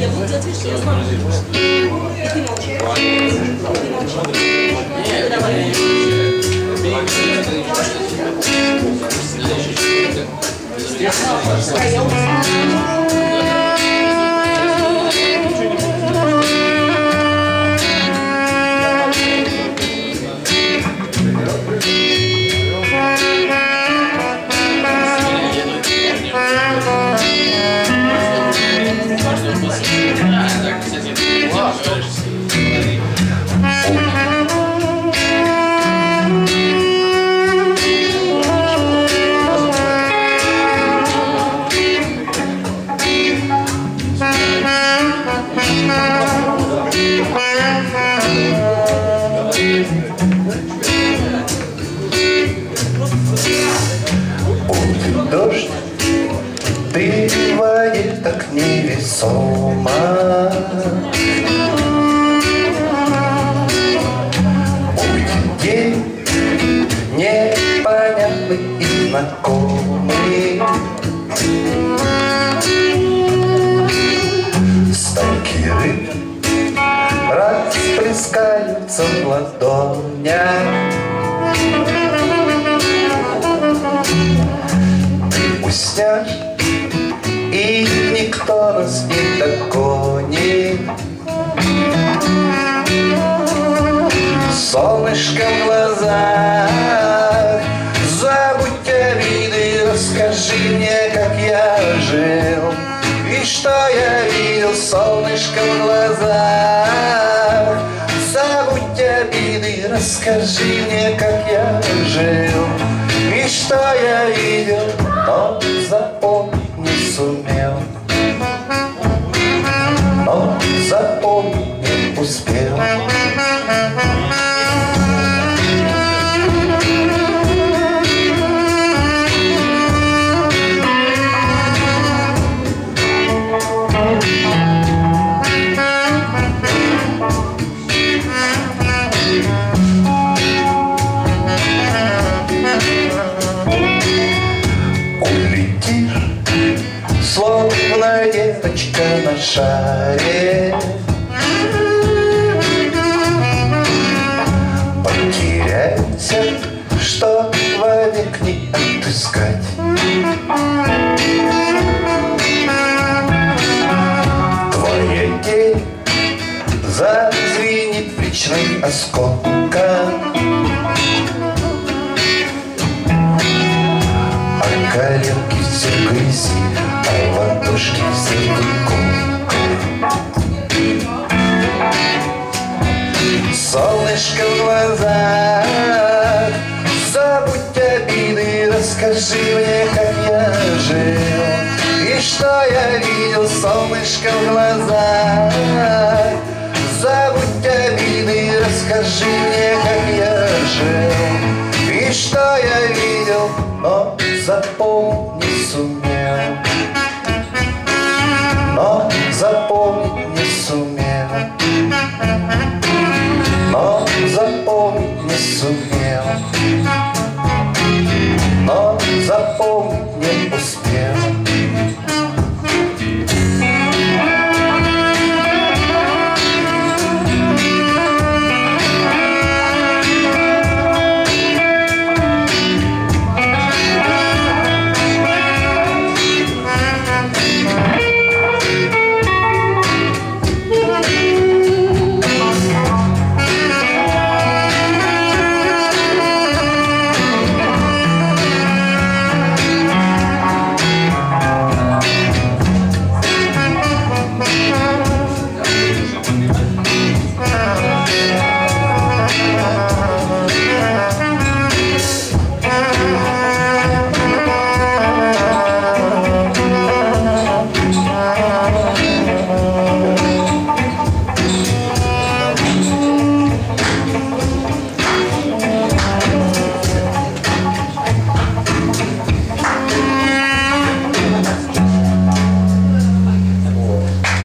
Я буду делать вид, что я знаю. И ты молчишь. Ты молчишь. Давай. Дождь, воде так невесомо. Стайки рыб расплескаются в ладонях. Ты уснешь, и никто нас не расскажи мне, как я жил. И что я видел, но запомнить не сумел. Но запомнить не успел. Улетишь, девочка на шаре. Потеряйся, что вовек не отыскать. Твоя тень зазвенит в речных осколках. А коленки все грязи, а девушке в синеньку. Солнышко в глазах, забудь обиды, расскажи мне, как я жил. И что я видел, солнышко в глазах, забудь обиды, расскажи мне, как я жил. И что я видел, но запомни сумму. some